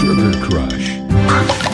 Sugar Crush.